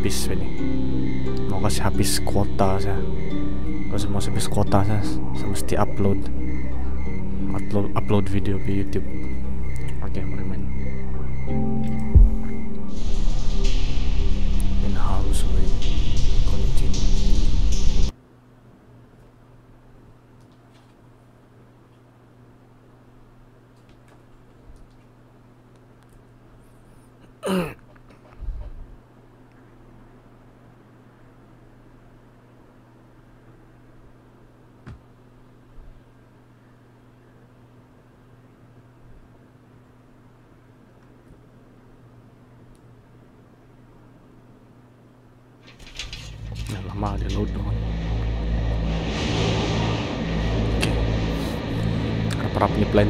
habis ini mau kasih habis kuota saya kalau mau habis kuota saya, saya mesti upload. Upload upload video di YouTube. Oke okay, mulai main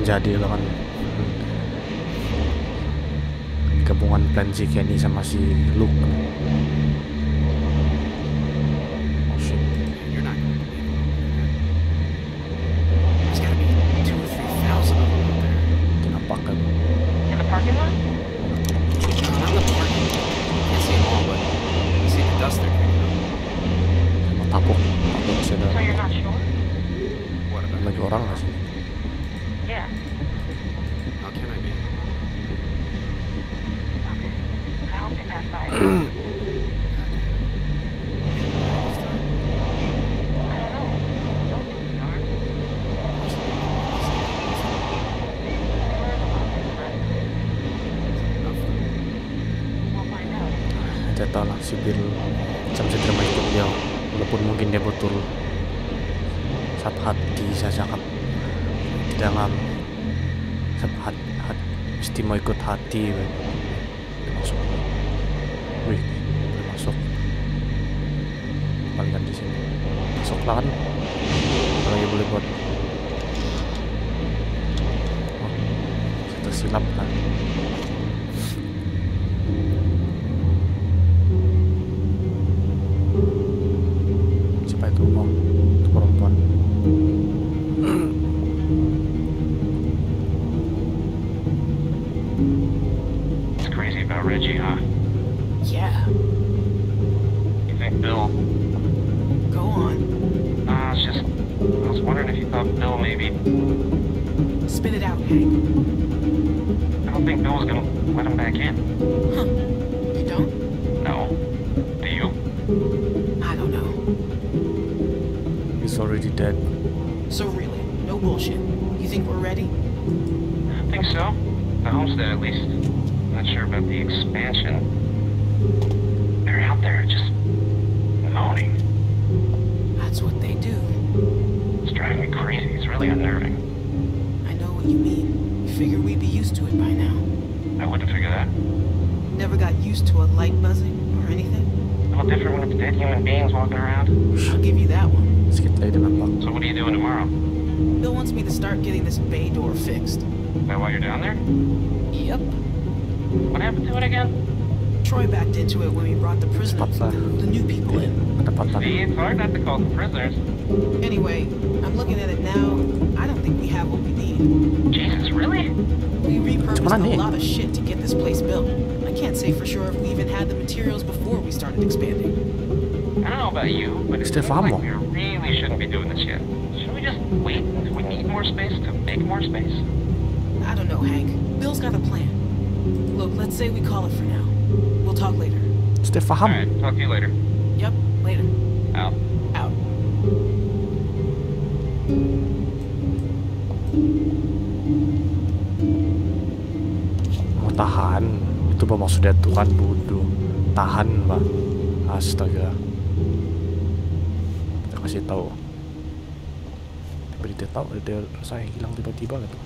jadi lah kan. Gabungan plan si Kenny sama si Luke. Lagi boleh buat oh, saya tersilap kan siapa Spit it out, Hank. I don't think Bill's gonna let him back in. Huh. You don't? No. Do you? I don't know. he's already dead So really, no bullshit. You think we're ready? I think so. The homestead, at least. Human beings walking around. I'll give you that one. sedikit lagi nampak So what are you doing tomorrow? Bill wants me to start getting this bay door fixed. Is that why you're down there? Yep. What happened to it again? Troy backed into it when we brought the prisoners, Cepat lah. the new people in. kedapatan See, it's hard not to call them prisoners. Anyway, I'm looking at it now. I don't think we have what we need. Jesus, really? We repurposed Cuman a lot of shit to get this place built. I can't say for sure if we even had the materials before we started expanding. I don't know about you, but it Stefan seems like we really shouldn't be doing this yet. Should we just wait until we need more space to make more space? I don't know, Hank. Bill's got a plan. Look, let's say we call it for now. We'll talk later. Sudah faham Alright, talk to you later. Yep, later. Out. Out. mau tahan itu apa maksudnya Tuhan bodoh tahan pak astaga kita kasih tahu tiba dia tahu dia saya hilang tiba-tiba gitu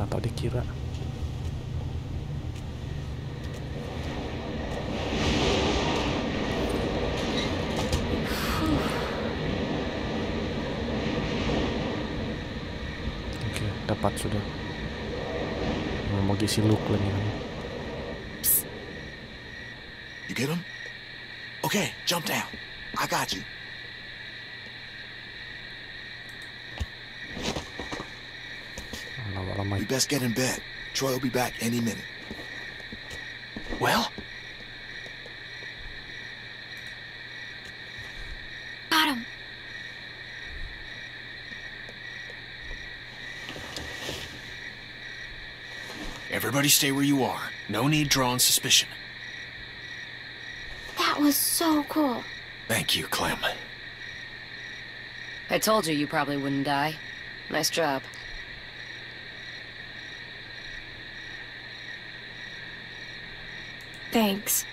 atau dia kira Oke, dapat sudah. Mau ngisi look lagi. You get him? Okay, jump down. I got you. Lama-lama We best get in bed. Troy will be back any minute. Well, Got him. everybody stay where you are. No need drawing suspicion. That was so cool. Thank you, Clem. I told you you probably wouldn't die. Nice job. Thanks.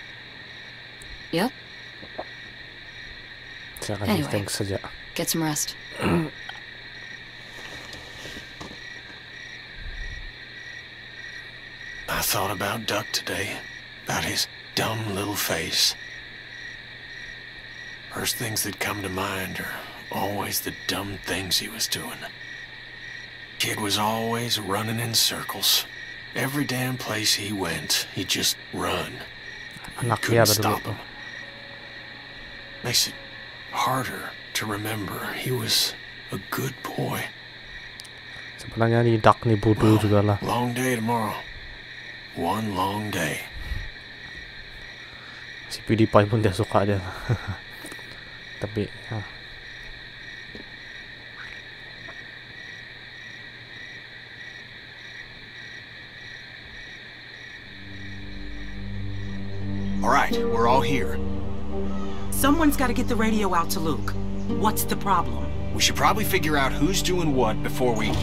Yep, Anyway. thanks saja. get some rest. I thought about Duck today, about his dumb little face. First things that come to mind are always the dumb things he was doing. Kid was always running in circles. Every damn place he went, he'd just run. Anak Couldn't stop him. Makes it harder to remember he was a good boy. Sebenarnya di Duck nih bodoh juga lah. Long day tomorrow. One long day. Si PewDiePie pun dia suka dia. Tapi ya, All right, we're all here. Someone's got to get the radio out to Luke. What's the problem? We should probably figure out who's doing what before we.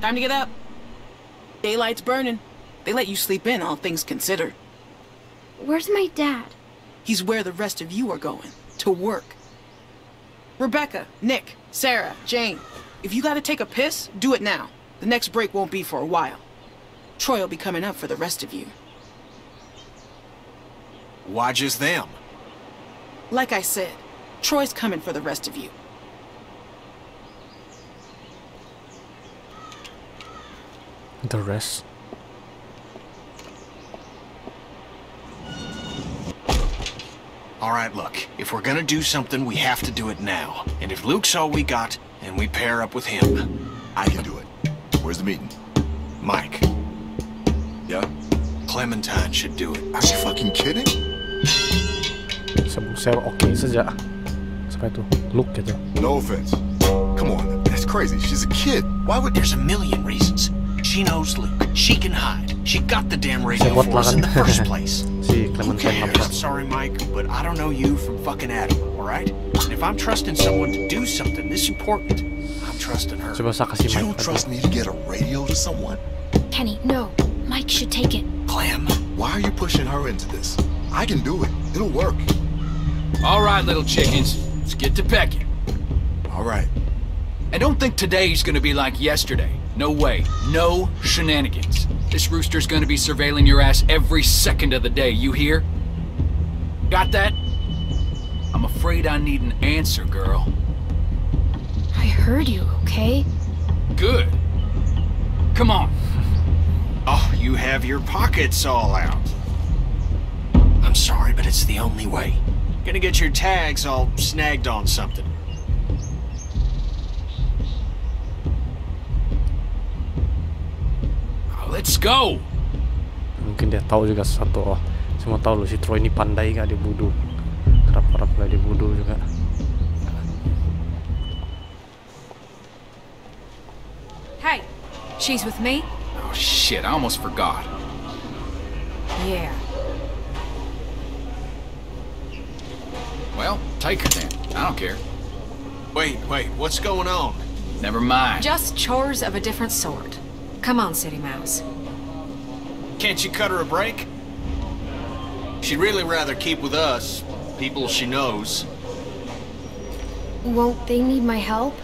Time to get up. Daylight's burning. They let you sleep in, all things considered. Where's my dad? He's where the rest of you are going. To work. Rebecca, Nick, Sarah, Jane. If you gotta take a piss, do it now. The next break won't be for a while. Troy will be coming up for the rest of you. Why just them? Like I said, Troy's coming for the rest of you. the rest. All right, look. If we're gonna do something, we have to do it now. And if Luke's all we got, and we pair up with him, I can do it. Where's the meeting? Mike, Yeah? Clementine should do it. Are you fucking kidding? Saya, saya oke saja. Sampai itu look gitu. No offense. Come on, that's crazy. She's a kid. Why would There's a million reasons. She knows Luke. She can hide. She got the damn radio Sebut for us in the first place. Si Who Clementine cares? I'm sorry, Mike, but I don't know you from fucking Adam, alright? And if I'm trusting someone to do something this important, I'm trusting her. Coba saya kasih you don't trust me to get a radio to someone? Kenny, no. Mike should take it. Clem, Why are you pushing her into this? I can do it. It'll work. All right, little chickens, let's get to pecking. All right. I don't think today's gonna be like yesterday. No way. No shenanigans. This rooster's gonna be surveilling your ass every second of the day, you hear? Got that? I'm afraid I need an answer, girl. I heard you, okay? Good. Come on. oh, you have your pockets all out. I'm sorry, but it's the only way. Gonna get your tags all snagged on something. Let's go. Mungkin dia tahu juga sesuatu. Oh, semua tahu loh si Troy ini pandai gak dia bodoh. Kerap-kerap lah dia bodoh juga. Hey, she's with me? Oh shit, I almost forgot. Yeah. Well, take her then. I don't care. Wait, wait, what's going on? Never mind. Just chores of a different sort. Come on, City Mouse. Can't you cut her a break? She'd really rather keep with us, people she knows. Won't they need my help?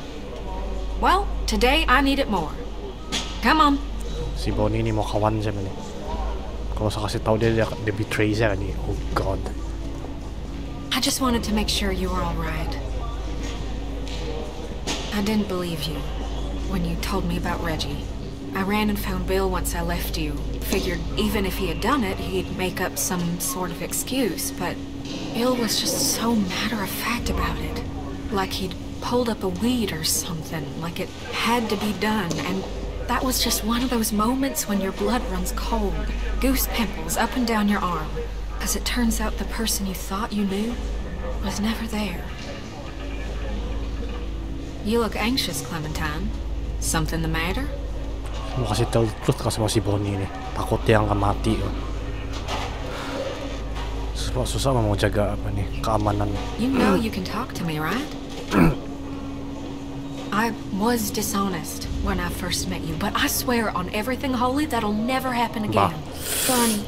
Well, today I need it more. Come on. Si Bonnie ini mau kawan siya nih. Kalau saya kasih tahu dia dia, dia betray saya nih. Oh god. I just wanted to make sure you were all right. I didn't believe you when you told me about Reggie. I ran and found Bill once I left you. Figured even if he had done it, he'd make up some sort of excuse, but Bill was just so matter of fact about it. Like he'd pulled up a weed or something, like it had to be done, and that was just one of those moments when your blood runs cold. Goose pimples up and down your arm. Because it turns out the person you thought you knew was never there. You look anxious, Clementine. Something the matter? Ni. Takot yang ka mati. Oh. Susah, susah mo jaga apa ni keamanan. You know you can talk to me, right? I was dishonest when I first met you, but I swear on everything holy that'll never happen again. Bonnie,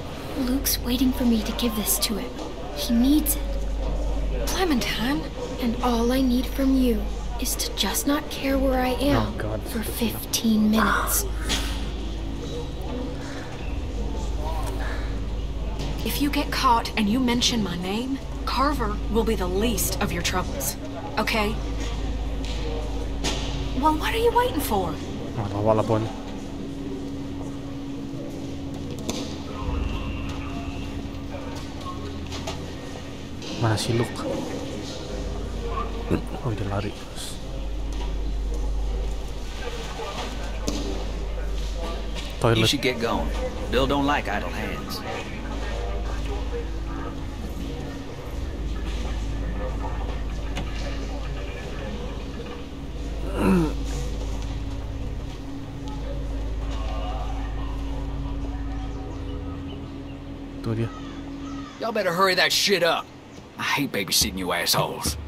Luke's waiting for me to give this to him. He needs it. Clementine, And all I need from you is to just not care where I am Oh, God. for 15 minutes. If you get caught and you mention my name, Carver will be the least of your troubles. Okay? Well, what are you waiting for? Wala wala Bonnie. Mana si Luke? Oh, dia lari terus. You should get going. Bill don't like idle hands. Y'all better hurry that shit up. I hate babysitting you assholes.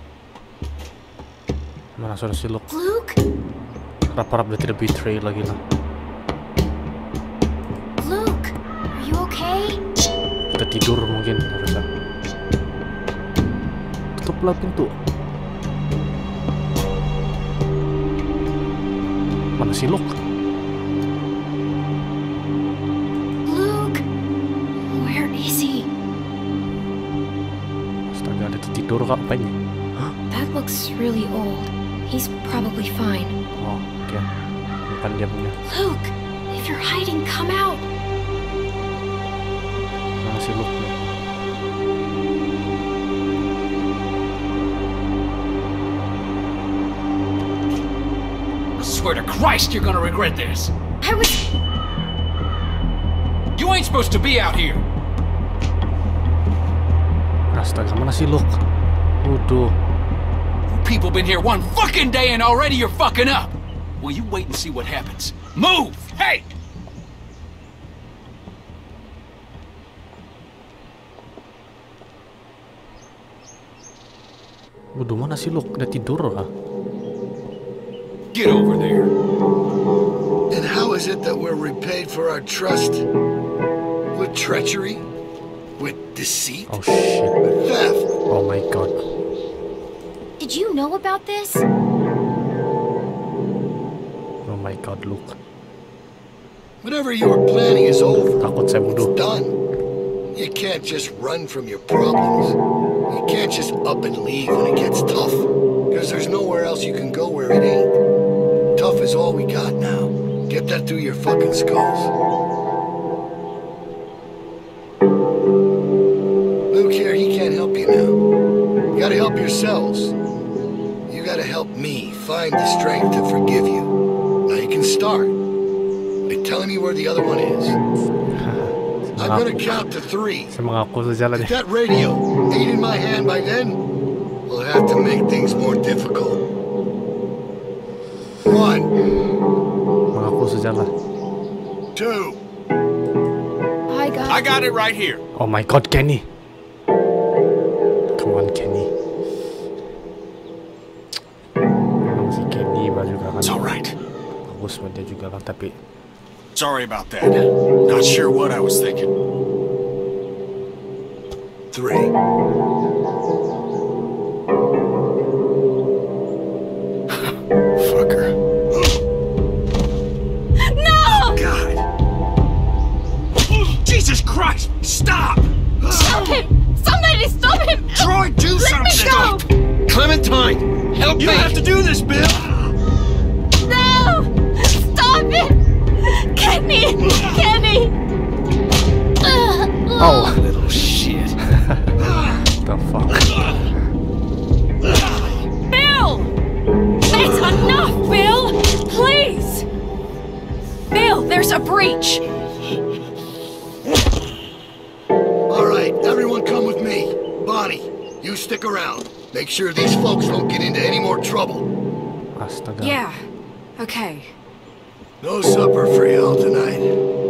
Mana sudah si Luke? Luke? Harap-harap dia tidak betray lagi lah. Luke, are you okay? Kita tidur mungkin harusnya. Tutuplah pintu. Mana si? Luke? Astaga, dia tuh tidur kak apa ini? That looks really old. He's probably fine. Oh, oke. Bukan dia punya. Luke, if you're hiding, come out. Mana si Luke? nih? I swear to Christ you're gonna regret this. I was. You ain't supposed to be out here. Astaga, mana si Luke? Waduh. You people been here one fucking day and already you're fucking up. Well, you wait and see what happens. Move! Hey! Waduh, mana si Luke? Dia tidur kah? Get over there. And how is it that we're repaid for our trust? With treachery? With deceit? Oh shit. With theft? Oh my god. Did you know about this? Oh my god, look. Whatever you were planning is over. It's done. You can't just run from your problems. You can't just up and leave when it gets tough. Because there's nowhere else you can go where it ain't. Tough is all we got now. Get that through your fucking skulls. Yourselves. You gotta help me find the strength to forgive you. Now you can start by telling me where the other one is. I'm gonna count to three. Saya mengaku saja lah If eh. that radio ain't in my hand by then, we'll have to make things more difficult. One, Mengaku saja lah. two, Hi, guys. I got it right here. Oh my god, Kenny. Dia juga kan, tapi Sorry about that. Not sure what I was thinking. three. Fucker. No! God. Jesus Christ! Stop! Stop him! Somebody stop him! Troy, do Let me something! go! Clementine, help You me! have to do this, Bill! Oh. Little shit. the fuck? Bill! That's enough, Bill! Please! Bill, there's a breach! Alright, everyone come with me. Bonnie, you stick around. Make sure these folks don't get into any more trouble. Yeah, okay. No supper for y'all tonight.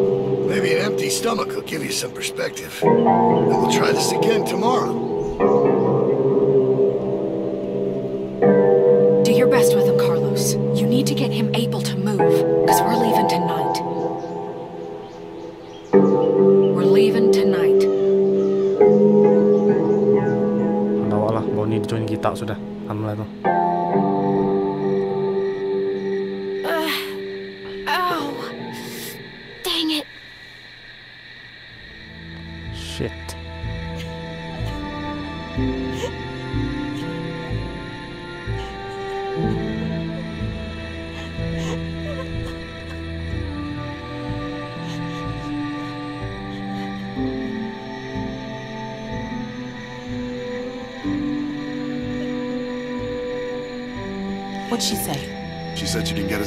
Maybe an empty stomach will give you some perspective. And we'll try this again tomorrow. Do your best with him, Carlos. You need to get him able to move, because we're leaving tonight. We're leaving tonight. Bawa lah, bawa ni join kita sudah. Alhamdulillah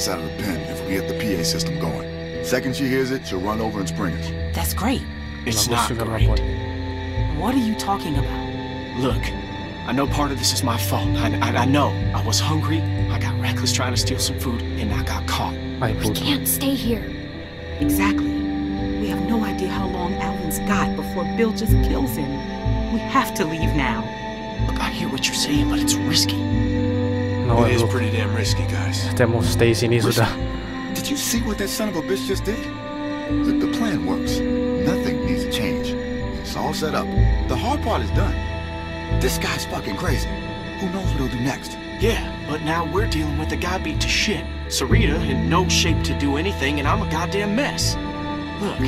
said she can get us out of the pen if we get the PA system going. Second she hears it, she'll run over and spring us. That's great. It's not great. What are you talking about? Look, I know part of this is my fault. I, I, I know. I was hungry, I got reckless trying to steal some food, and I got caught. Ay, We can't stay here. Exactly. We have no idea how long Alvin's got before Bill just kills him. We have to leave now. Look, I hear what you're saying, but it's risky. No, it is look. pretty damn risky, guys. Kita mau stay sini sudah. Did you see what that son of a bitch just did? Look, the plan works. Nothing needs to change. It's all set up. The hard part is done. This guy's fucking crazy. Who knows what he'll do next? Yeah, but now we're dealing with a guy beat to shit. Sarita in no shape to do anything, and I'm a goddamn mess. Look,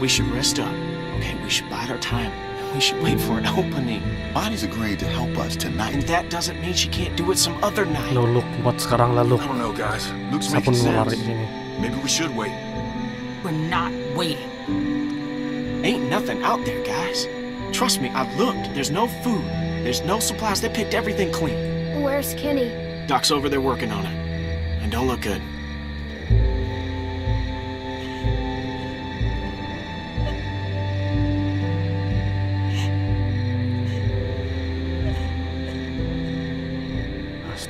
we should rest up. Okay, we should bide our time. and We should wait for an opening. Bonnie's agreed to help us tonight. And that doesn't mean she can't do it some other night. Lo, look, buat sekarang lah, look. I don't know, guys. Luke's Siapa making mau sense. sini? Maybe we should wait. We're not waiting. Ain't nothing out there, guys. Trust me, I've looked. There's no food. There's no supplies. They picked everything clean. Where's Kenny? Doc's over there working on it. And don't look good.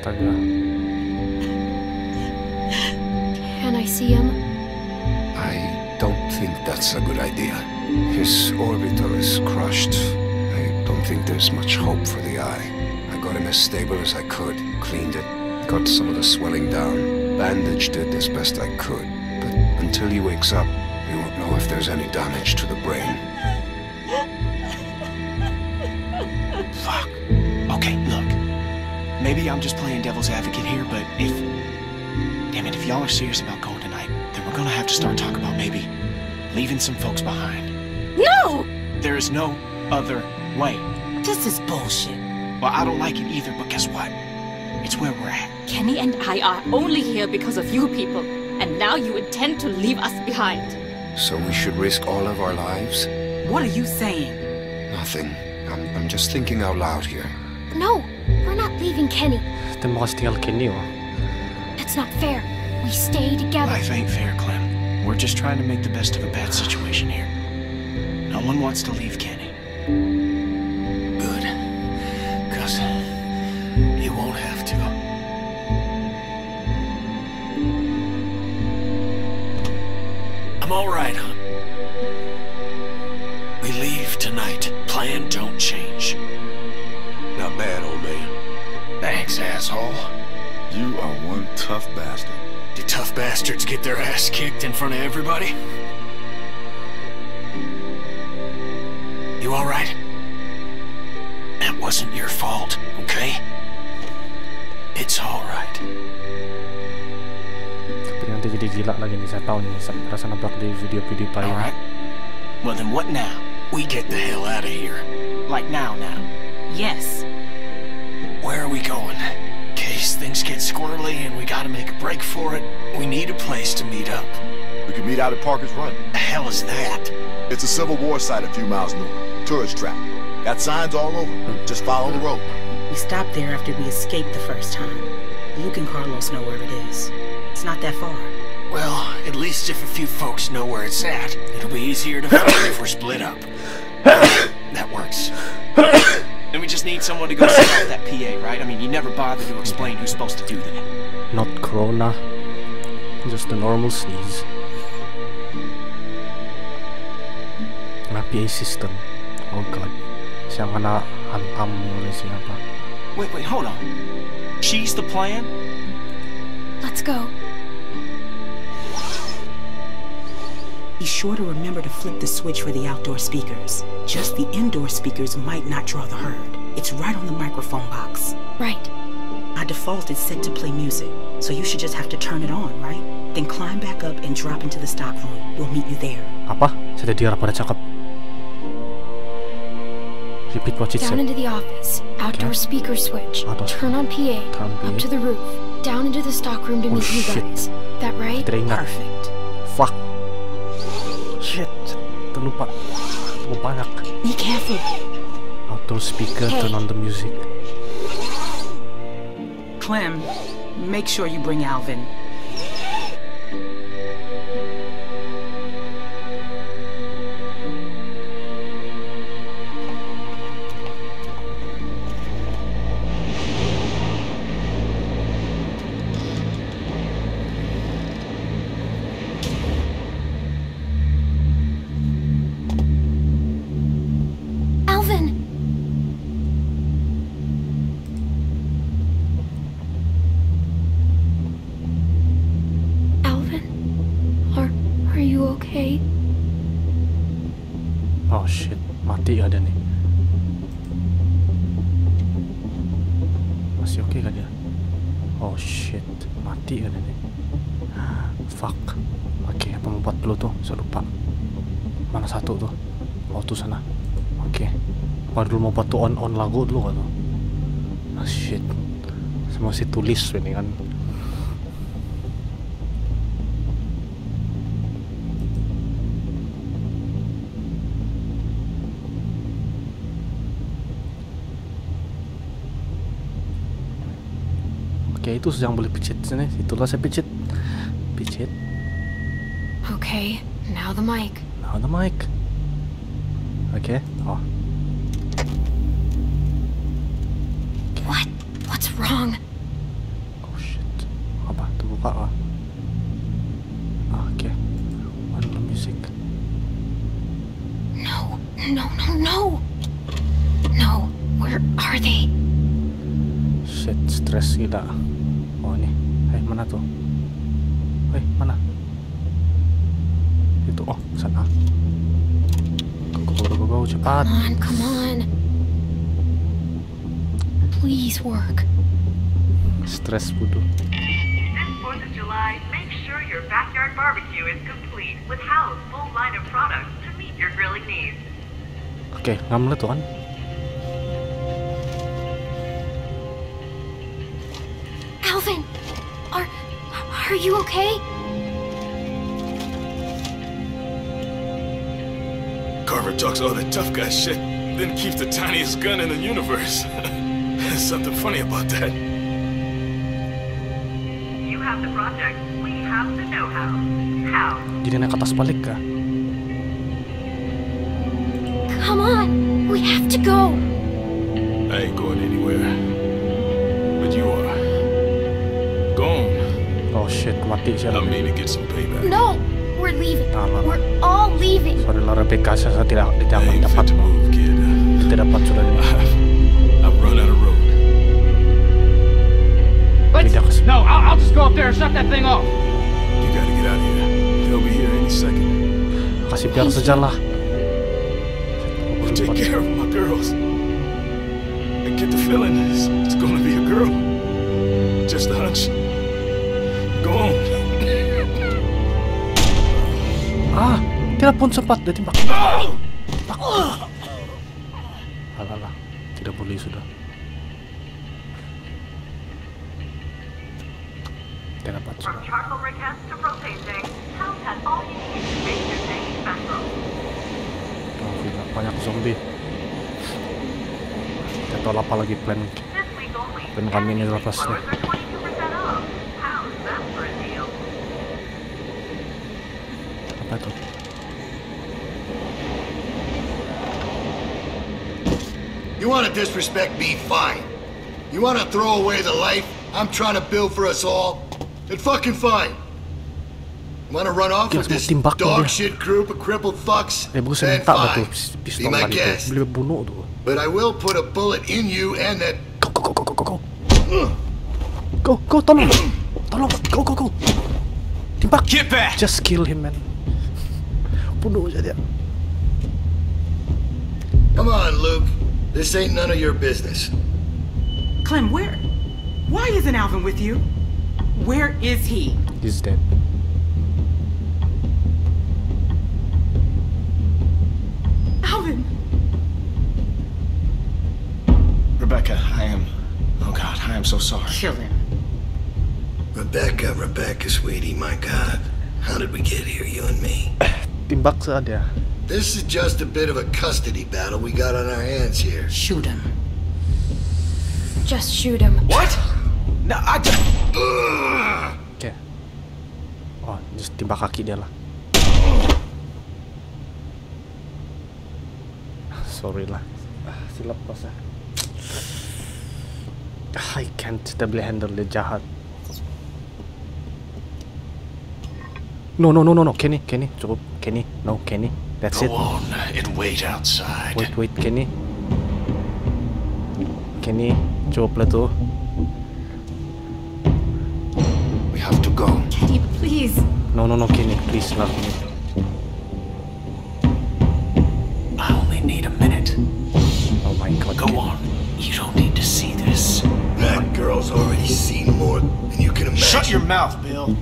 Astaga. Can I see him? I don't think that's a good idea. His orbital is crushed. I don't think there's much hope for the eye. I got him as stable as I could, cleaned it, got some of the swelling down, bandaged it as best I could. But until he wakes up, we won't know if there's any damage to the brain. Maybe I'm just playing devil's advocate here, but if. Damn it, if y'all are serious about going tonight, then we're gonna have to start talking about maybe leaving some folks behind. No! There is no other way. This is bullshit. Well, I don't like it either, but guess what? It's where we're at. Kenny and I are only here because of you people, and now you intend to leave us behind. So we should risk all of our lives? What are you saying? Nothing. I'm, I'm just thinking out loud here. No, we're not leaving Kenny. Kita mau kasih tinggal Kenny. That's not fair. We stay together. Life ain't fair, Clem. We're just trying to make the best of a bad situation here. No one wants to leave tough bastard. Did tough bastards get their ass kicked in front of everybody? You all right? That wasn't your fault, okay? It's all right. Tapi nanti jadi gila lagi nih saya tahu nih. Saya rasa nabrak di video-video All paling. right. Well, then what now? We get the hell out of here. Like now, now. Yes. Where are we going? In case things get squirrely and we gotta make a break for it, we need a place to meet up. We can meet out at Parker's Run. The hell is that? It's a Civil War site a few miles north. Tourist trap. Got signs all over. Just follow the road. We stopped there after we escaped the first time. Luke and Carlos know where it is. It's not that far. Well, at least if a few folks know where it's at, it'll be easier to find if we're split up. that works. And we just need someone to go set off that PA, right? I mean, you never bother to explain who's supposed to do that. Not corona. Just a normal sneeze. Na PA system. Oh god. Siya nga na hantam oleh siapa. Wait, wait, hold on. She's the plan? Let's go. Be sure to remember to flip the switch for the outdoor speakers. Just the indoor speakers might not draw the herd. It's right on the microphone box. Right. By default, it's set to play music, so you should just have to turn it on, right? Then climb back up and drop into the stock room. We'll meet you there. Apa? Saya tadi orang pada cakap. Repeat what it Down said. into the office. Outdoor speaker switch. Outdoor- Turn on PA. Turn on Up to the roof. Down into the stock room to Oh, meet you guys. That right? Tidak ingat. Perfect. Fuck. Terlupa. Terlalu banyak. Be careful. Outdoor speaker, Hey. turn on the music. Clem, make sure you bring. Alvin! Shit. Mati ada nih. Masih oke kan dia? Oh shit. Mati ada nih. Fuck. Oke, apa mau buat dulu tuh? Saya lupa. Mana satu tuh? Oh tuh sana. Oke. Apa dulu mau buat tuh on on lagu dulu kan? Ah shit. Saya masih tulis ini kan. Itu yang boleh picit sini. Itulah saya picit. Picit. Okay, now the mic. Now the mic. Oke. Oh, What? What's wrong? Stress bodoh. This 4th of July, make sure your backyard barbecue is complete with Hal's full line of products to meet your grilling needs. Oke, nggak melihat tuh kan? Alvin! Are, are you okay? Carver talks all that tough guy shit, then keeps the tiniest gun in the universe. There's something funny about that. How? Jadi naik ke balik kah? Come on! We have to go! I ain't going anywhere. But you are. Go on. Oh shit, mati siya. I mean to get some payback. No! We're leaving. Nah, nah, nah. We're all leaving. Sorry lah Rebecca, saya tidak tidak I ain't dapat fit to move, kid. tidak dapat sudah ini. I've run out of road. Let's. No, I'll, I'll just go up there and shut that thing off. Kasih biar saja lah. Take care of my girls. I get the feeling it's, it's gonna be a girl. Just a hunch. Go on. Ah, tidak pun sempat. Tembak. Alah, alah. tidak boleh sudah. Apa lagi plan This week only, plan kami ini lepas nih. colors are 22% off. How's that for a deal? Apa tuh? You want to disrespect me, fine. You want to throw away the life I'm trying to build for us all? Then fucking fine. Want to run off with this dog shit group of crippled fucks? Eh, bukan Then minta lah fine. Be pistol my tadi guest. Beli bunuh tuh. But I will put a bullet in you and that. Go, go, go, go, go, go. Go, go, go, tolong. Tolong, go, go, go. Timbak. Get back. Just kill him, man. Bunuh aja dia. Come on, Luke. This ain't none of your business. Clem, where? Why isn't Alvin with you? Where is he? He's dead. I am so sorry. Kill him. Rebecca, Rebecca, sweetie, my God. How did we get here, you and me? Timbak saja. This is just a bit of a custody battle we got on our hands here. Shoot him. Just shoot him. What? No, I just. Oke. Oh, just timbak kaki dia lah. Sorry lah. Ah, Silap pas. I can't kita boleh handle the jahat. No, no, no, no, no, Kenny, Kenny, cukup, Kenny, no, Kenny, that's Go it. on and wait outside. Wait, wait, Kenny. Kenny, cukup Plato. We have to go. Kenny, please. No, no, no, Kenny, please, lah, Kenny. Already seen more than you can imagine. Shut your mouth, Bill.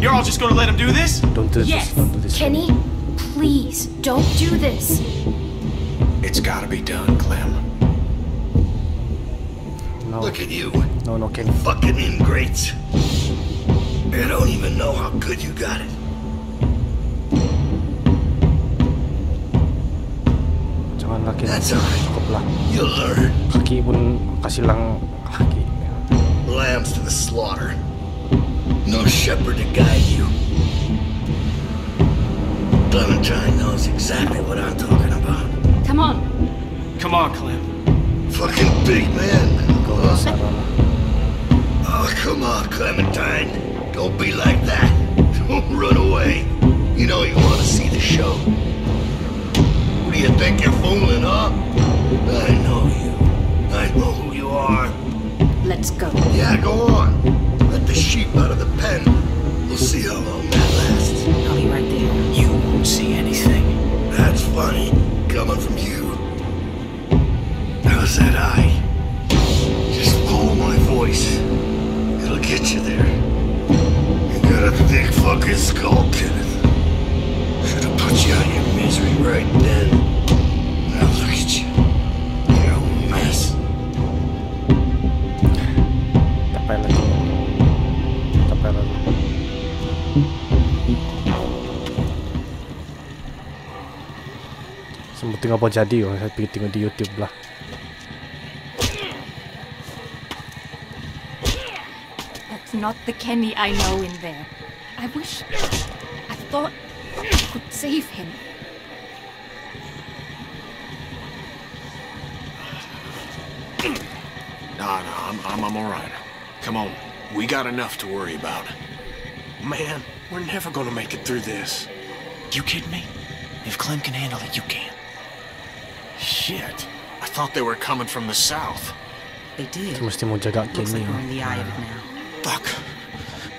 You're all just gonna let him do this? Don't do Yes. this, don't do this. Kenny, please don't do this. It's gotta be done, Clem. No, Look at you, no, no, Kenny. fucking ingrates. I don't even know how good you got it. Jangan laki That's alright. You'll learn. Kaki pun kasih lang kaki. Lambs to the slaughter. No shepherd to guide you. Clementine knows exactly what I'm talking about. Come on. Come on, Clem. Fucking big man. Go Huh? Oh, come on, Clementine. Don't be like that. Don't run away. You know you want to see the show. Who do you think you're fooling, huh? I know you. I know who you are. Let's go. Yeah, go on. Let the sheep out of the pen. We'll see how long that lasts. I'll be right there. You won't see anything. That's funny, coming from you. How's that eye? Just follow my voice. It'll get you there. You got a big fucking skull, Kenneth. Should have put you out of your misery right then. Tengok apa jadi oh. Saya pergi tengok di YouTube lah. That's not the Kenny I know in there. I wish. I thought I could save him. Nah, nah, I'm, I'm, I'm all right. Come on. We got enough to worry about. Man, we're never gonna make it through this. You kidding me? If Clem can handle it, you can. Shit. I thought they were coming from the south. They did. Kita mesti mau jaga Looks Kenny. like we're in the eye of it now. Fuck.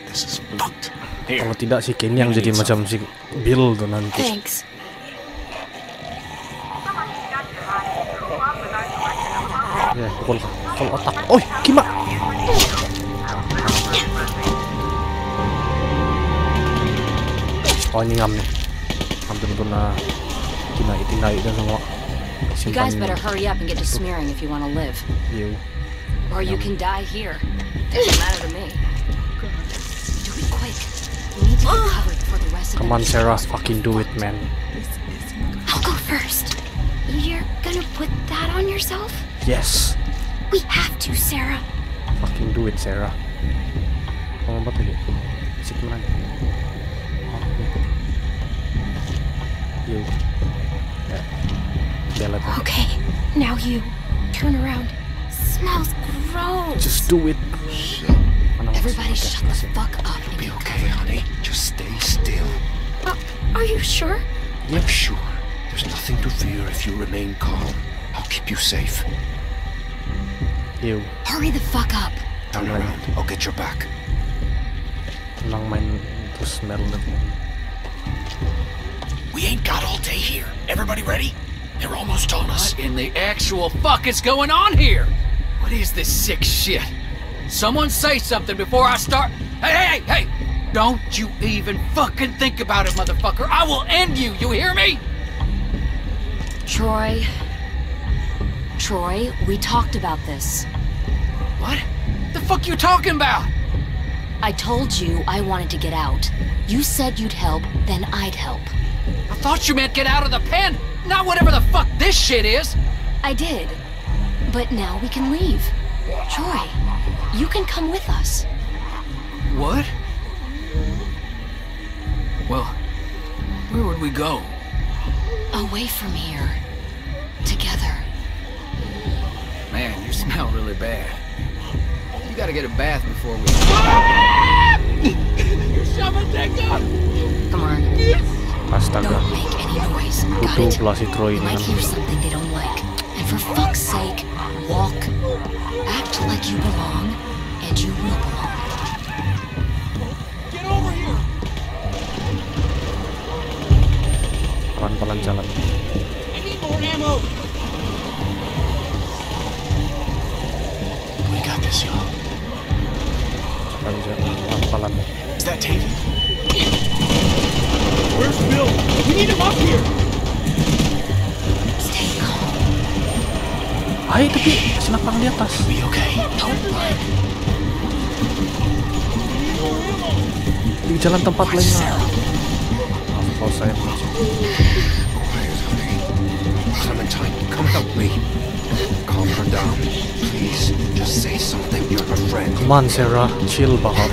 This is fucked. Kalau tidak si Kenny yang jadi macam si Bill tuh nanti. Thanks. Ya, pukul pukul otak. Oh, Kima. Oh, ini ngam nih. Bener na tinai-tinai dan semua. You guys better hurry up and get to smearing if you want to live. Iya. Or you can die here. Doesn't matter to me. Do it quick. We need to get covered before the rest of Come on, Sarah, fucking do it, man. I'll go first. You're gonna put that on yourself? Yes. We have to, Sarah. Fucking do it, Sarah. Kamu apa tadi? Sit mana? You. Ya. Dia. Okay, now you. Turn around. Smells gross. Just do it. Everybody shut the fuck up. It'll be okay, honey. Just stay still. Uh, are you sure? I'm sure. There's nothing to fear if you remain calm. I'll keep you safe. You. Hurry the fuck up. Turn around. I'll get your back. Tenang main terus Merlin. We ain't got all day here. Everybody ready? They're almost on us. What in the actual fuck is going on here? What is this sick shit? Someone say something before I start. Hey, hey, hey, hey! Don't you even fucking think about it, motherfucker. I will end you. You hear me? Troy. Troy, we talked about this. What? The fuck you talking about? I told you I wanted to get out. You said you'd help, then I'd help. I thought you meant get out of the pen, not whatever the fuck this shit is. I did. But now we can leave. Troy, you can come with us. What? Well, where would we go? Away from here. Together. Man, you smell really bad. You gotta get a bath before we. Come on. Astaga. Don't make any noise. Got Butuh it? pelasi Troy You ini might kan. hear something they don't like. And for fuck's sake, walk. Act like you belong, and you will belong. Pelan-pelan jalan. We got this, y'all. Pelan jalan. Pelan-pelan. Is that Davey? Where's Bill? We need him up here. Hai tapi senapang di atas. Be okay. Di jalan tempat lain lah. Kalau saya Clementine, come help me. Calm her down. Please, just say something. You're her friend. Come on Sarah, chill banget.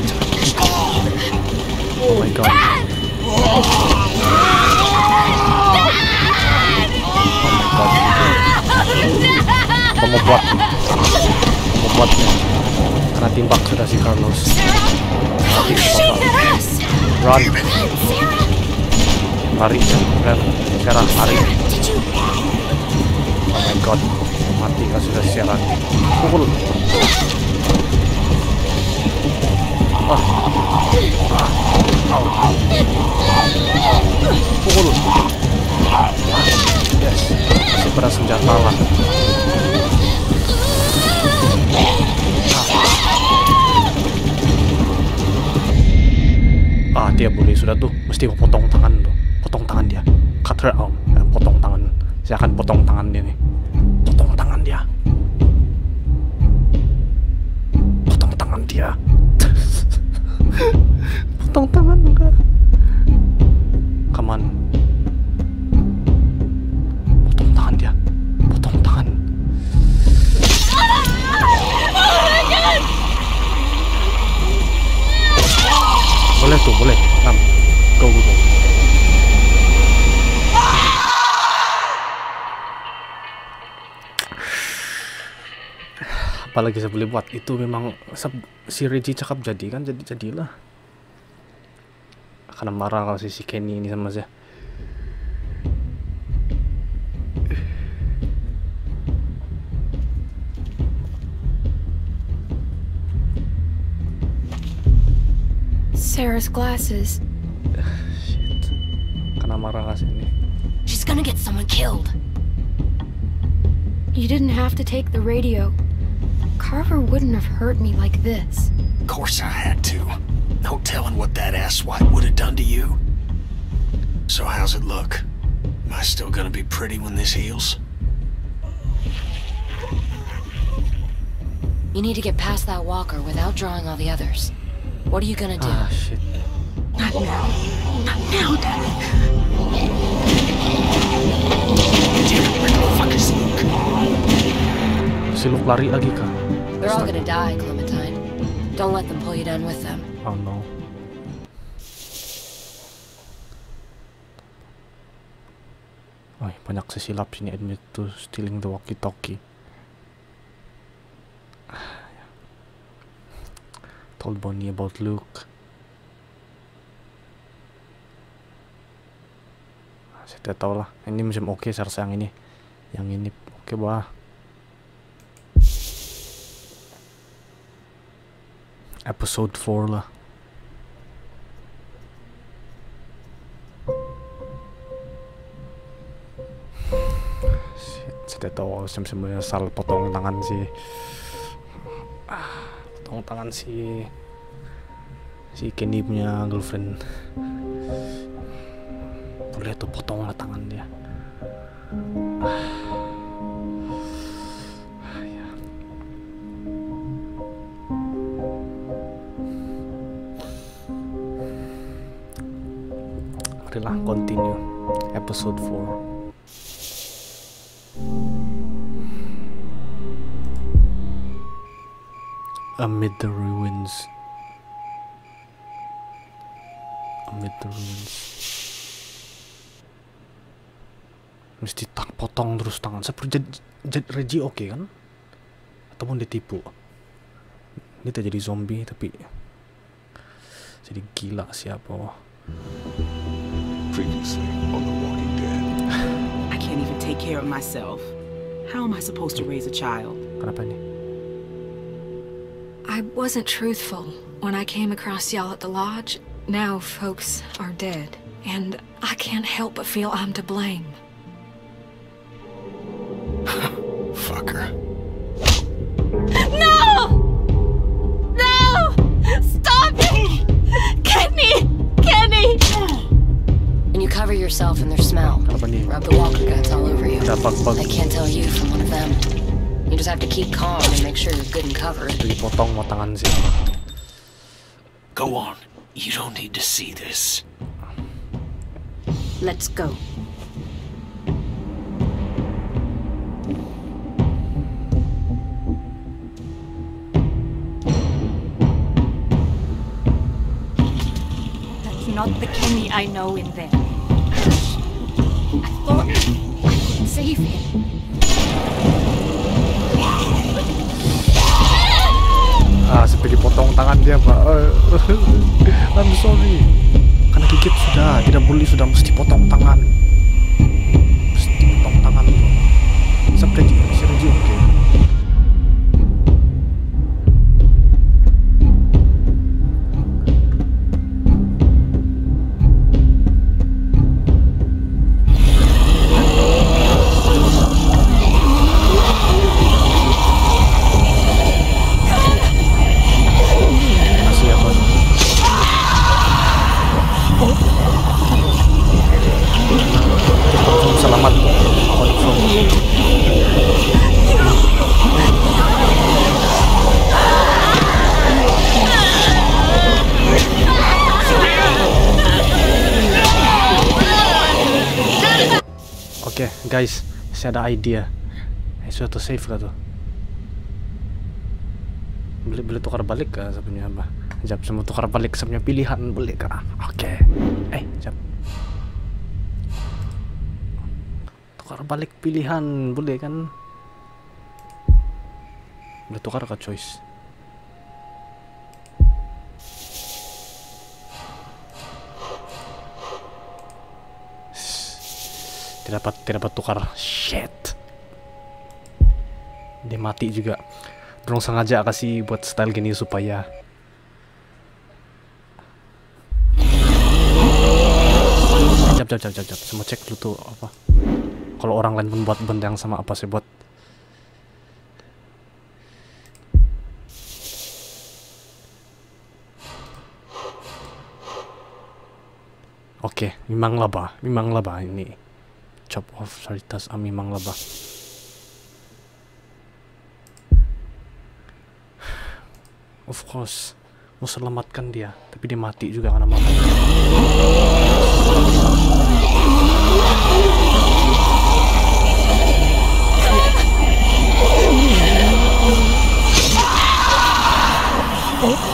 Oh my god. Pembuat. Pembuatnya. Karena timbak sudah si Carlos. Run. Lari, Sarah. Sarah, lari. Oh my god. Mati kan sudah Sarah. Pukul. Pukul. Yes. Pada senjata lah. Ah, dia boleh sudah tuh. Mesti potong tangan tuh. Potong tangan dia. Cut arm. Eh, potong tangan. Saya akan potong tangan dia nih. Apalagi saya boleh buat itu memang si Reggie cakap jadi kan jadi jadilah. Karena marah kalau si, si Kenny ini sama saya. Sarah's glasses. Karena marah kasih ini. She's gonna get someone killed. You didn't have to take the radio. Carver wouldn't have hurt me like this. Of course I had to. No telling what that asswipe would have done to you. So how's it look? Am I still gonna be pretty when this heals? You need to get past that walker without drawing all the others. What are you gonna do? Ah, shit. Not now. Not now, Daddy. Si Luke lari lagi kah? They're all gonna die, Clementine. Don't let them pull you down with them. Oh no. Oh, banyak sesilap sini. admit to stealing the walkie-talkie. Told Bonnie about Luke. Saya tidak tahu lah. Ini musim okey, okay, seharusnya yang ini. Yang ini okey bah. Episode 4 lah. Saya tahu sebenarnya asal potong tangan si ah, potong tangan si si Kenny punya girlfriend boleh tuh potong lah tangan dia ya. Marilah continue. Episode 4 amid the ruins. Amid the ruins. Mesti tak potong terus tangan. Seperti jadi Reggie oke okay, kan? Ataupun ditipu dia tak jadi zombie tapi jadi gila siapa previously on The Walking Dead I can't even take care of myself how am I supposed to raise a child kenapa nih I wasn't truthful when I came across y'all at the lodge. Now folks are dead, and I can't help but feel I'm to blame. Fucker. Covered. Dipotong mo. Go on. You don't need to see this. Let's go. That's not the Kenny I know in there. I thought I could save him. Sampai dipotong tangan dia, Pak. I'm sorry. Karena gigit sudah, tidak boleh sudah mesti potong tangan. Saya ada idea. Eh, suatu save kah tuh? Boleh boleh tukar balik kah sebenarnya apa? Jap, semua tukar balik sebenarnya pilihan boleh kah? Oke. Eh, jap. Tukar balik pilihan boleh kan? Boleh tukar kah choice? Tidak dapat tidak dapat tukar. Shit. Dia mati juga. Dorong sengaja kasih buat style gini supaya Jap, jap, jap, jap, jap. Mau cek dulu tuh apa. Kalau orang lain pun buat benda yang sama apa saya buat. Oke, memang laba, memang laba ini. Chop off Saritas ah, memang laba. Of course, mau selamatkan dia, tapi dia mati juga karena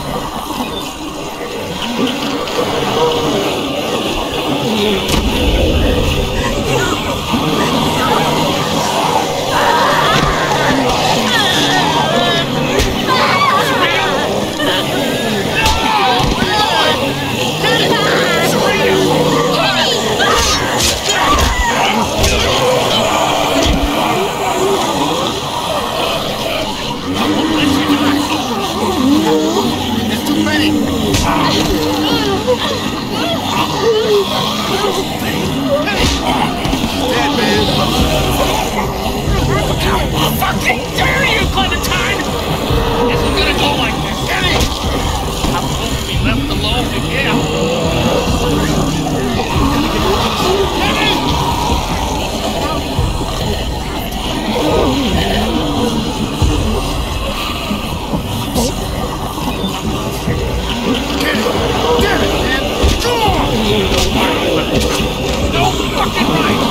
Keep!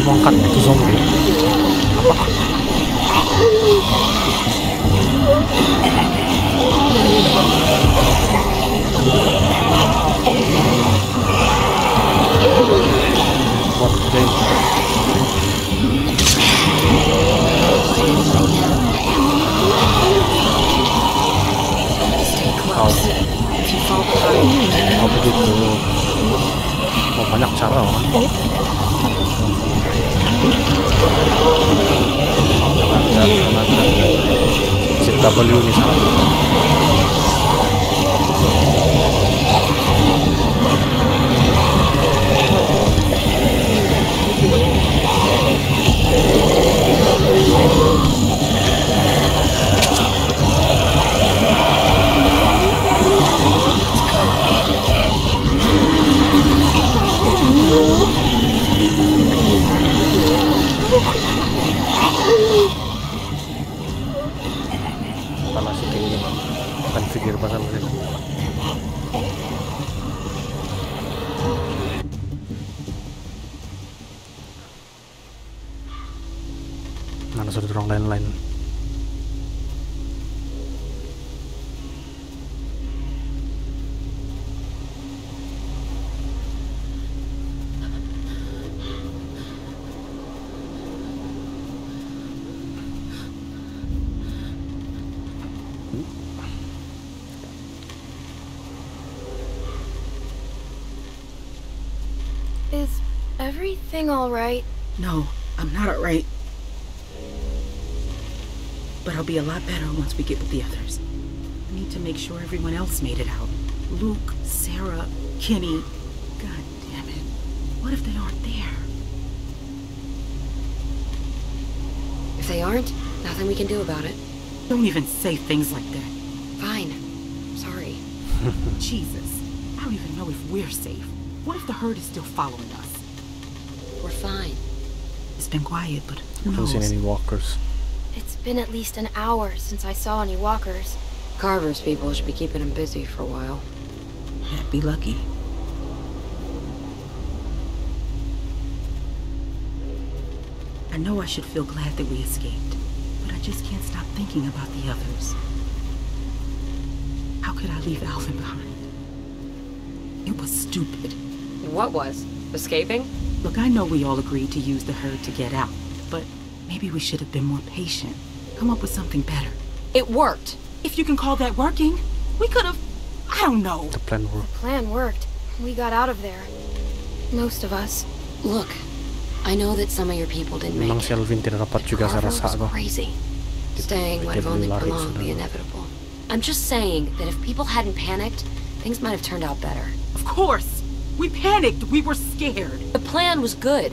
vão itu zombie apakah What oh banyak cara W ini sangat Oh kita masukin ini akan figir pasang mesin mana sudah orang lain-lain? Everything alright? No, I'm not alright. But I'll be a lot better once we get with the others. I need to make sure everyone else made it out. Luke, Sarah, Kenny. God damn it. What if they aren't there? If they aren't, nothing we can do about it. Don't even say things like that. Fine. Sorry. Jesus. I don't even know if we're safe. What if the herd is still following us? We're fine. It's been quiet, but who Haven't seen any walkers. It's been at least an hour since I saw any walkers. Carver's people should be keeping him busy for a while. That'd be lucky. I know I should feel glad that we escaped, but I just can't stop thinking about the others. How could I leave Alvin behind? It was stupid. What was? Escaping? Look, I know we all agreed to use the herd to get out, but maybe we should have been more patient. Come up with something better. It worked. If you can call that working, we could have. I don't know. The plan worked. The Plan worked. We got out of there. Most of us. Look, I know that some of your people didn't make Memang it. si Alvin tidak dapat juga saya Carver rasa was crazy. Staying would have only lari prolonged the inevitable. I'm just saying that if people hadn't panicked, things might have turned out better. Of course! We panicked. We were scared. The plan was good.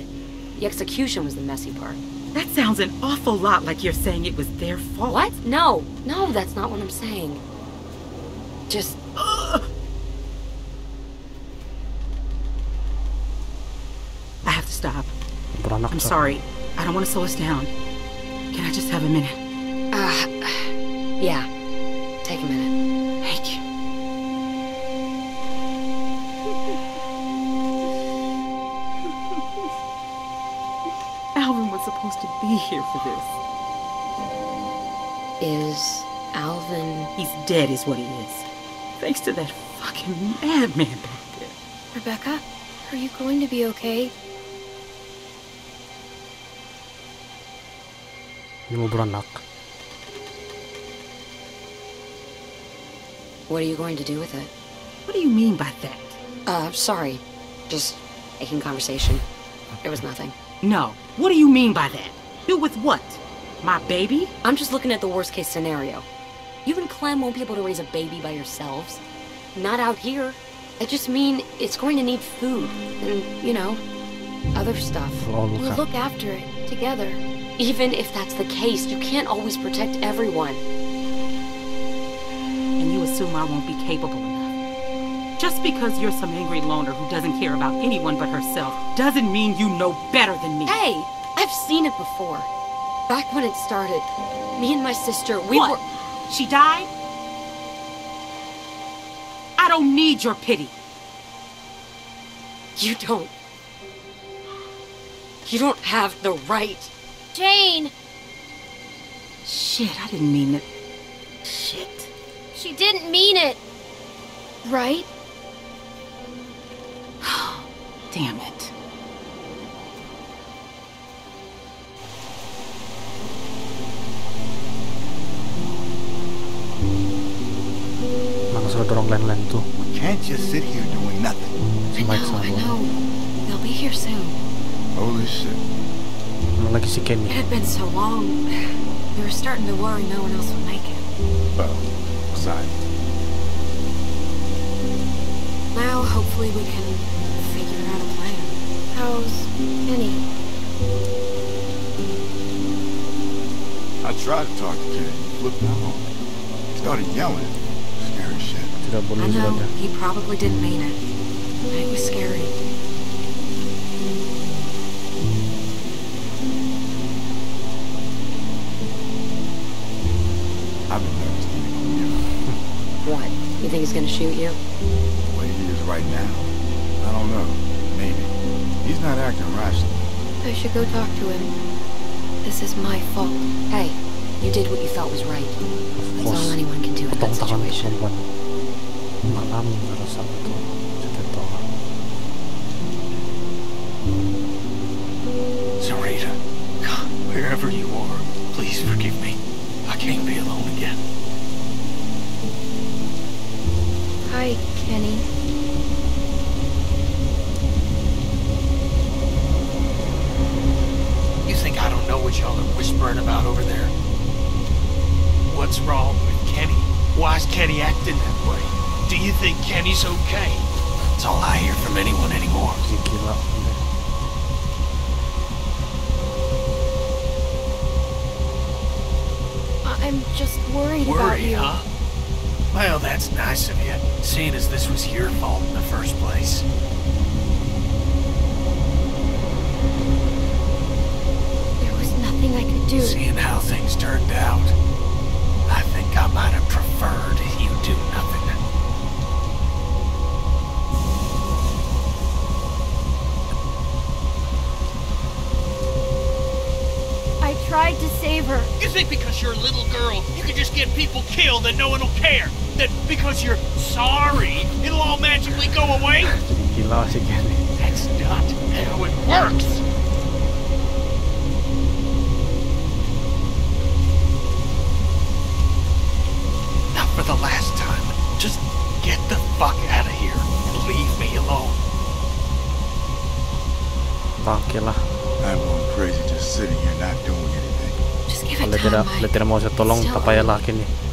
The execution was the messy part. That sounds an awful lot like you're saying it was their fault. What? No, no, that's not what I'm saying. Just I have to stop. Beranak I'm sa- sorry. I don't want to slow us down. Can I just have a minute? Uh, yeah. Take a minute. Supposed to be here for this. Is Alvin... He's dead is what he is. Thanks to that fucking madman back there. Rebecca, are you going to be okay? Dia mau beranak. What are you going to do with it? What do you mean by that? Uh, sorry. Just making conversation. It was nothing. No. What do you mean by that? Do with what? My baby? I'm just looking at the worst case scenario. You and Clem won't be able to raise a baby by yourselves. Not out here. I just mean it's going to need food and, you know, other stuff. We'll look. look after it together. Even if that's the case, you can't always protect everyone. And you assume I won't be capable enough. Just because you're some angry loner who doesn't care about anyone but herself doesn't mean you know better than me. Hey, I've seen it before. Back when it started, me and my sister, we what? were. She died? I don't need your pity. You don't. You don't have the right. Jane! Shit, I didn't mean it. Shit. She didn't mean it! Right? Damn it. Mana sudah dorong lain-lain tuh. Can't just sit here doing nothing. Si Mike No, sama I know. They'll be here soon. Holy shit. Mana lagi si Kenny. It had been so long. We were starting to worry no one else would make it. Well, besides, hopefully, we can figure out a plan. How's Penny? I tried to talk to Kenny. He flipped out on me. Started yelling. Scary shit. Tidak I boleh know, he probably didn't mean it. It was scary. I've been nervous to even give. What? You think he's gonna shoot you? Right now, I don't know. Maybe. He's not acting rational. I should go talk to him. this is my fault. Hey, you did what you felt was right. That's all anyone can do in that potong tangan situation. perempuan malam ngerasa betul cerita Sarita, God, wherever you are, please forgive me. I can't be alone again. Kenny acting that way? Do you think Kenny's okay? That's all I hear from anyone anymore. gila I'm just worried about Worry, you. huh? Well, that's nice of you, seeing as this was your fault in the first place. There was nothing I could do. Seeing how things turned out, I think I might have preferred you do nothing. I tried to save her. You think because you're a little girl, you can just get people killed and no one will care? That because you're sorry, it'll all magically go away? jadi gila sih Kenny That's not how it works. Just give kalau tidak kalau tidak mau saya tolong Still- apa ya laki nih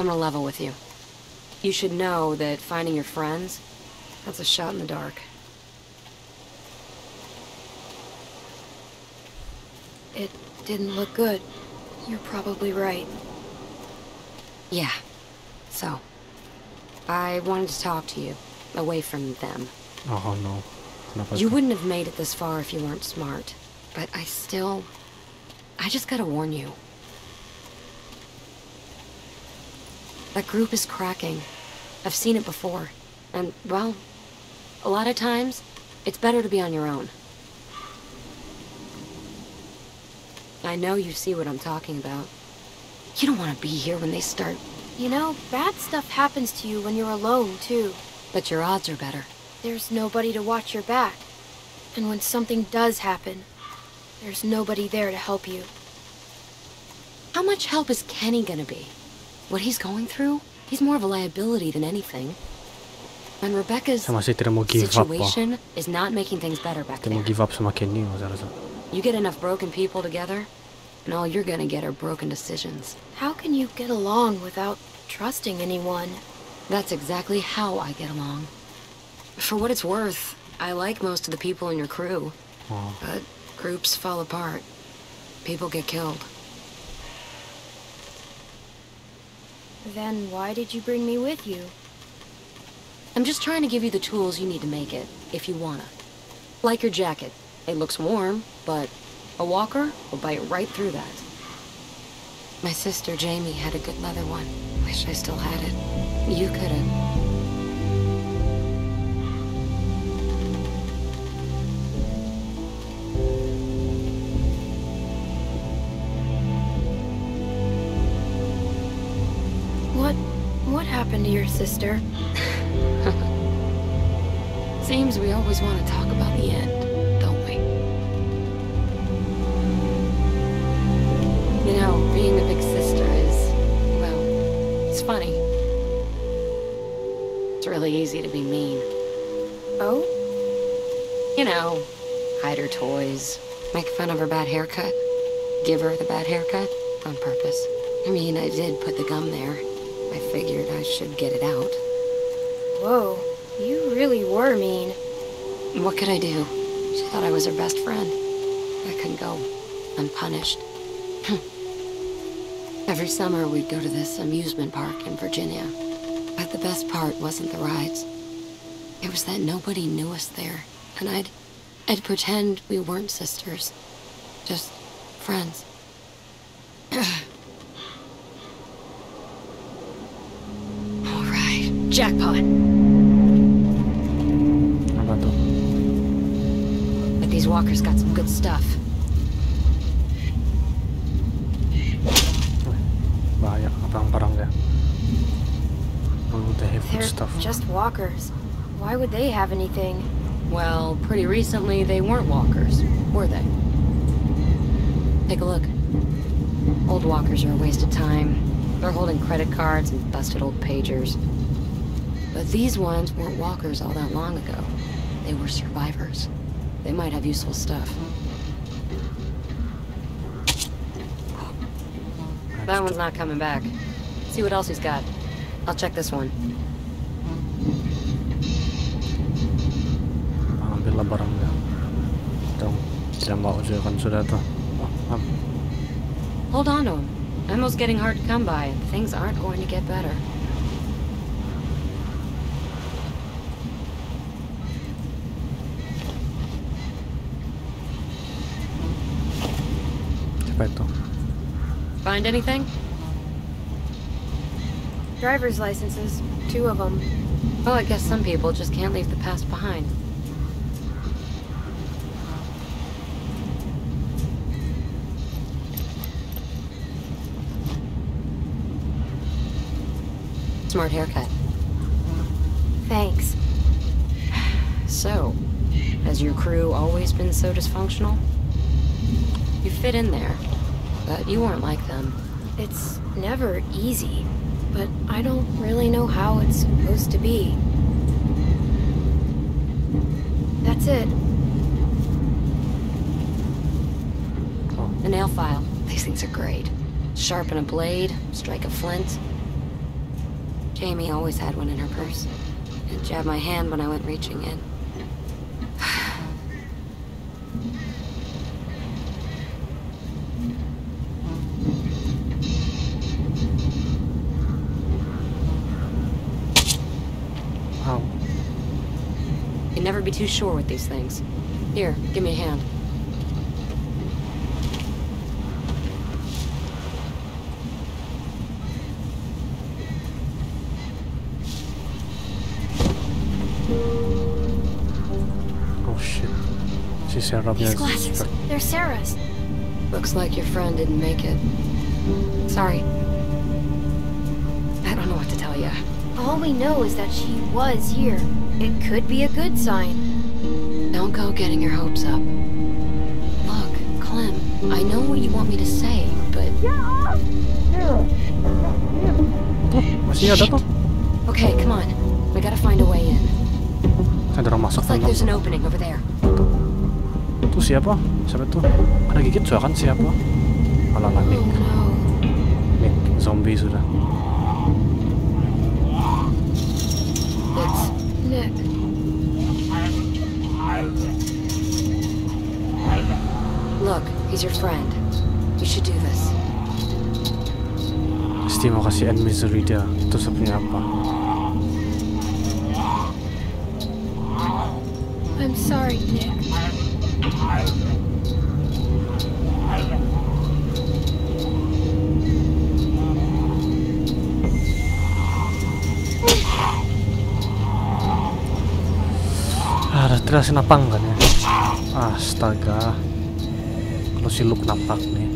I'm gonna level with you. You should know that finding your friends, that's a shot in the dark. It didn't look good. You're probably right. Yeah. So, I wanted to talk to you, away from them. oh no You wouldn't have made it this far if you weren't smart. But I still. I just gotta warn you. That group is cracking. I've seen it before. And, well, a lot of times, it's better to be on your own. I know you see what I'm talking about. You don't want to be here when they start, You know, bad stuff happens to you when you're alone, too. but your odds are better. There's nobody to watch your back. And when something does happen, there's nobody there to help you. How much help is Kenny gonna be? What he's going through? He's more of a liability than anything. And Rebecca's Saya masih tidak mau give up situation is not making things better back there. give up sama Kenny saya rasa. You get enough broken people together, and all you're gonna get are broken decisions. How can you get along without trusting anyone? That's exactly how I get along. For what it's worth, I like most of the people in your crew, Oh. but groups fall apart. People get killed. Then why did you bring me with you? I'm just trying to give you the tools you need to make it, if you wanna. Like your jacket. It looks warm, but a walker will bite right through that. My sister Jamie had a good leather one. Wish I still had it. You could've. What what happened to your sister? Seems we always want to talk about the end, don't we? You know, being a big sister is, well, it's funny. It's really easy to be mean. Oh? You know, hide her toys, make fun of her bad haircut, give her the bad haircut on purpose. I mean, I did put the gum there. I figured I should get it out. Whoa, you really were mean. What could I do? She thought I was her best friend. I couldn't go unpunished. Every summer we'd go to this amusement park in Virginia. But the best part wasn't the rides. It was that nobody knew us there. And I'd I'd pretend we weren't sisters. Just friends. All right. Jackpot. Apa tuh? But these walkers got some good stuff. Bahaya perang-perang ya. They have good They're stuff. just walkers. Why would they have anything? Well, pretty recently they weren't walkers, were they? Take a look. Old walkers are a waste of time. They're holding credit cards and busted old pagers. But these ones weren't walkers all that long ago. They were survivors. They might have useful stuff. That one's not coming back. See what else he's got. I'll check this one. Ambillah barangnya. Dong, tidak mau juga kan sudah tuh. Hold on to him. Ammo's getting hard to come by, and things aren't going to get better. Siapa itu? Find anything? Driver's licenses, two of them. Well, I guess some people just can't leave the past behind. Smart haircut. Thanks. So, has your crew always been so dysfunctional? You fit in there, but you weren't like them. It's never easy, but I don't really know how it's supposed to be. That's it. The nail file. These things are great. Sharpen a blade, strike a flint. Jamie always had one in her purse. And jabbed my hand when I went reaching in. Be too sure with these things. Here, give me a hand. Oh shit. Si Sarah These punya glasses, they're Sarah's. Looks like your friend didn't make it. Sorry. I don't know what to tell you. All we know is that she was here. It could be a good sign. Don't go getting your hopes up. Look, Clem, I know what you want me to say, but... Oh, okay, come on. We gotta find a way in. Looks like there's an opening over there. Tuh siapa? Siapa tuh? Kena gigit suara kan siapa? Malah Nick. Oh, Nick, zombie sudah. He's your friend. You should do this. Pasti mau kasih end misery dia. sebenarnya apa? I'm sorry, Nick. Ah, ada terasa napang kan ya astaga Ah, ano si Luke napak na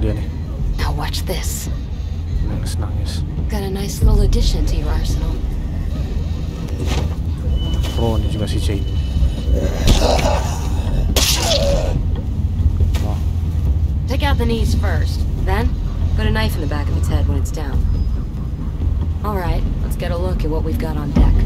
dia nih. Now watch this. Nangis nangis. Got a nice little addition to your arsenal. Oh, ini juga si Jade. Take out the knees first, then put a knife in the back of its head when it's down. All right, let's get a look at what we've got on deck.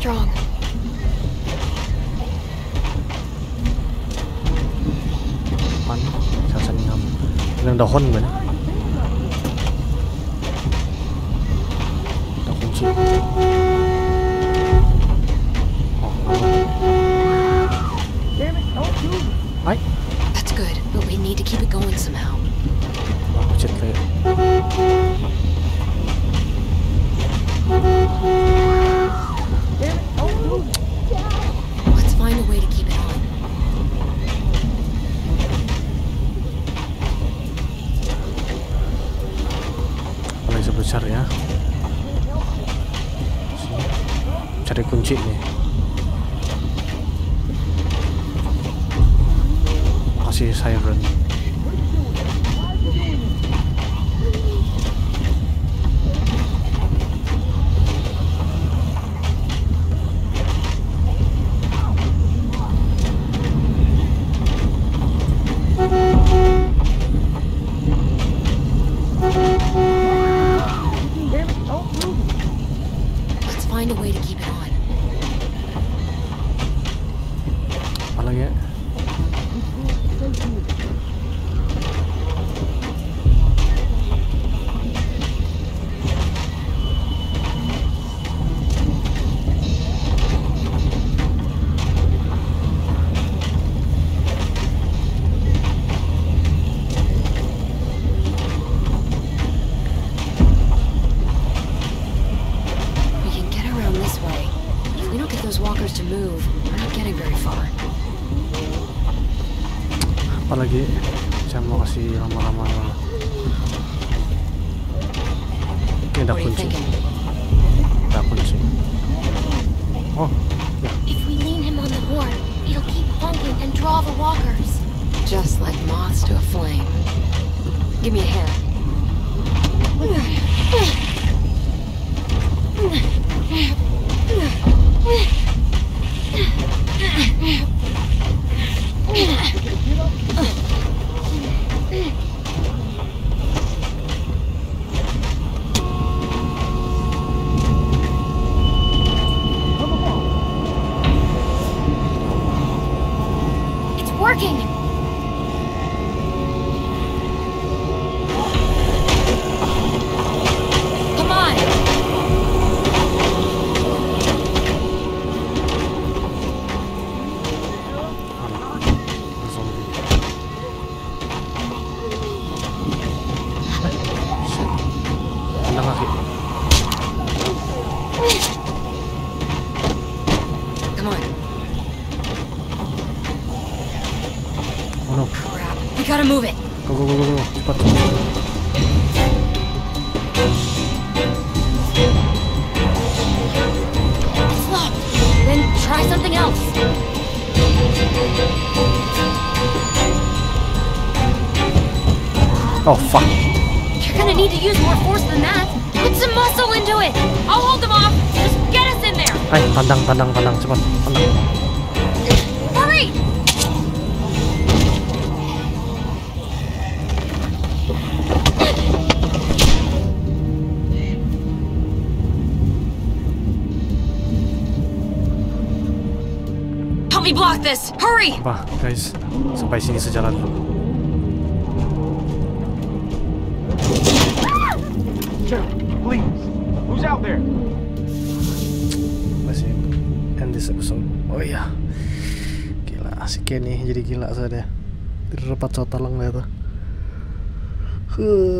strong. Bắn, sao sân ngầm. Lần đầu hôn mình. Pandang, pandang, pandang cepat pandang. Help me block this. Hurry. Apa, guys? Sampai sini sejalan dulu. gila saya deh. Direpat sotalang deh tuh. Huh.